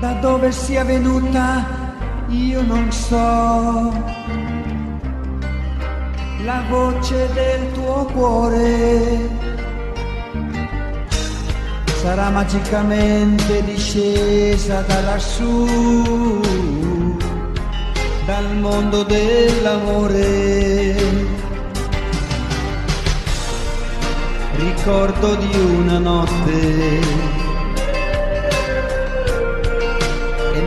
da dove sia venuta, io non so. La voce del tuo cuore sarà magicamente discesa da lassù, dal mondo dell'amore. Ricordo di una notte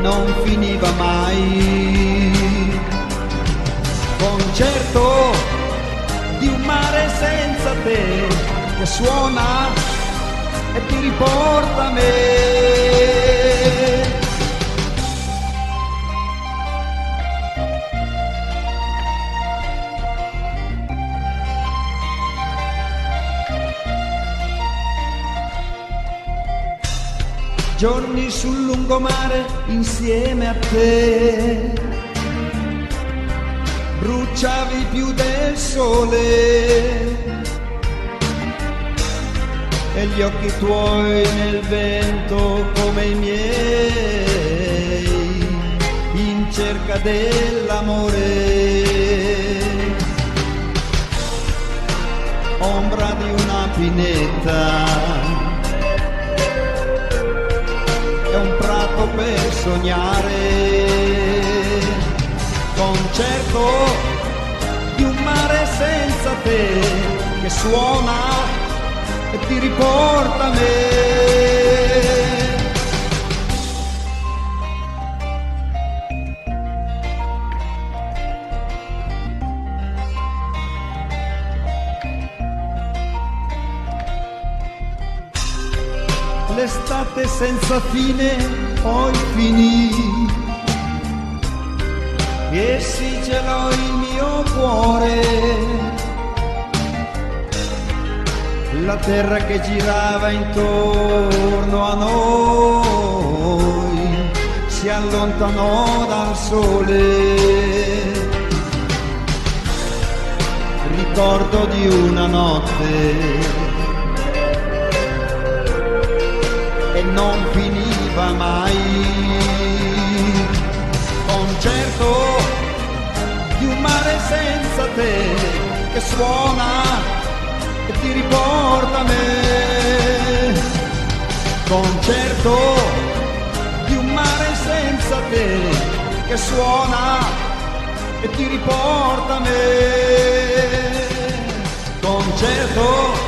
non finiva mai. Concerto di un mare senza te che suona e ti riporta a me. Giorni sul lungomare insieme a te. Bruciavi più del sole e gli occhi tuoi nel vento come i miei in cerca dell'amore. Per sognare. Concerto di un mare senza te che suona e ti riporta a me. l'estate senza fine poi finì. E si gelò il mio cuore. La terra che girava intorno a noi si allontanò dal sole. Ricordo di una notte non fa mai. Concerto di un mare senza te che suona e ti riporta a me. Concerto di un mare senza te che suona e ti riporta a me. Concerto